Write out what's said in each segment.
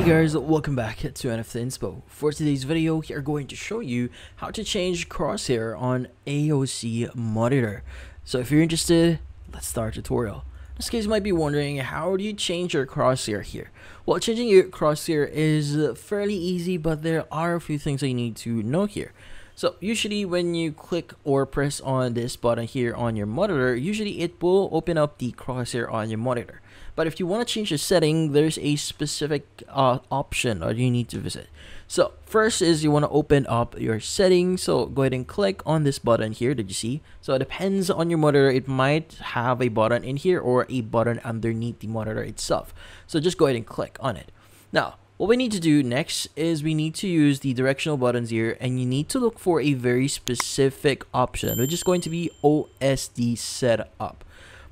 Hey guys, welcome back to NFT Inspo. For today's video, we are going to show you how to change crosshair on AOC monitor. So if you're interested, let's start tutorial. In this case, you might be wondering, how do you change your crosshair here? Well, changing your crosshair is fairly easy, but there are a few things that you need to know here. So usually when you click or press on this button here on your monitor, usually it will open up the crosshair on your monitor. But if you want to change the setting, there's a specific uh, option that you need to visit. So first is you want to open up your settings. So go ahead and click on this button here. Did you see? So it depends on your monitor. It might have a button in here or a button underneath the monitor itself. So just go ahead and click on it. Now, what we need to do next is we need to use the directional buttons here and you need to look for a very specific option which is going to be OSD setup.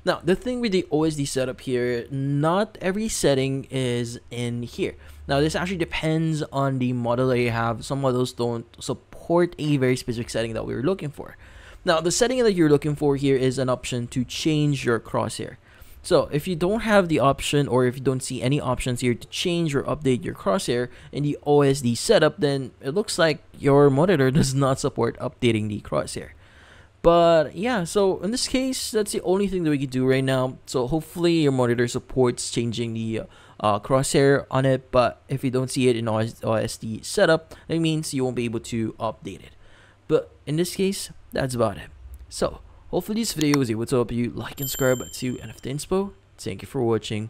Now the thing with the OSD setup here, not every setting is in here. Now this actually depends on the model that you have. Some models don't support a very specific setting that we are looking for. Now the setting that you're looking for here is an option to change your crosshair. So if you don't have the option or if you don't see any options here to change or update your crosshair in the OSD setup, then it looks like your monitor does not support updating the crosshair. But yeah, so in this case, that's the only thing that we can do right now. So hopefully your monitor supports changing the uh, crosshair on it. But if you don't see it in OSD setup, that means you won't be able to update it. But in this case, that's about it. So Hopefully this video was able to help you like and subscribe to NFT Inspo. Thank you for watching.